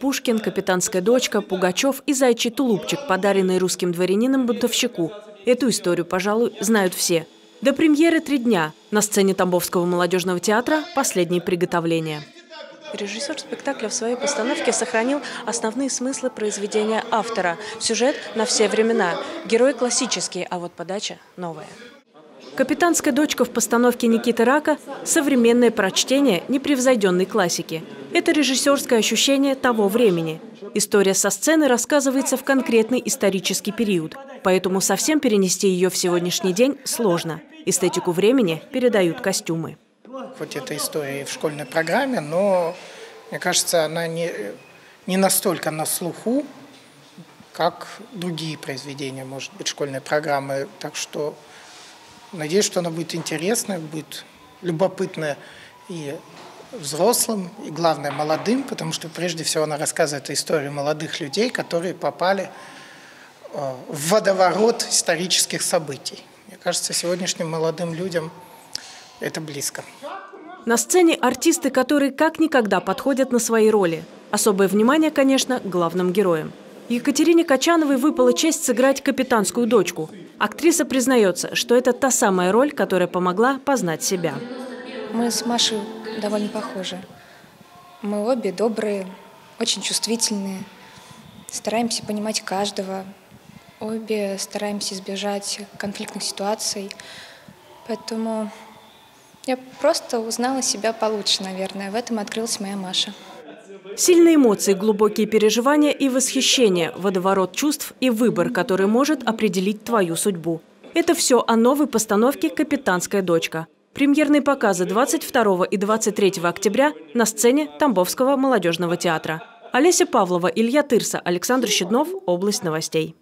Пушкин, «Капитанская дочка», Пугачев и «Зайчий тулупчик», подаренный русским дворянином бунтовщику. Эту историю, пожалуй, знают все. До премьеры три дня. На сцене Тамбовского молодежного театра последние приготовления. Режиссер спектакля в своей постановке сохранил основные смыслы произведения автора. Сюжет на все времена. Герой классический, а вот подача новая. «Капитанская дочка» в постановке Никиты Рака – современное прочтение непревзойденной классики. Это режиссерское ощущение того времени. История со сцены рассказывается в конкретный исторический период, поэтому совсем перенести ее в сегодняшний день сложно. Эстетику времени передают костюмы. Хоть эта история и в школьной программе, но, мне кажется, она не, не настолько на слуху, как другие произведения, может быть, школьной программы. Так что надеюсь, что она будет интересная, будет любопытная и взрослым, и главное, молодым, потому что прежде всего она рассказывает историю молодых людей, которые попали э, в водоворот исторических событий. Мне кажется, сегодняшним молодым людям это близко. На сцене артисты, которые как никогда подходят на свои роли. Особое внимание, конечно, главным героям. Екатерине Качановой выпала честь сыграть капитанскую дочку. Актриса признается, что это та самая роль, которая помогла познать себя. Мы с Машей довольно похожи. Мы обе добрые, очень чувствительные, стараемся понимать каждого, обе стараемся избежать конфликтных ситуаций. Поэтому я просто узнала себя получше, наверное. В этом открылась моя Маша. Сильные эмоции, глубокие переживания и восхищение, водоворот чувств и выбор, который может определить твою судьбу. Это все о новой постановке «Капитанская дочка». Премьерные показы 22 и 23 октября на сцене Тамбовского молодежного театра. Олеся Павлова, Илья Тырса, Александр Щеднов. Область новостей.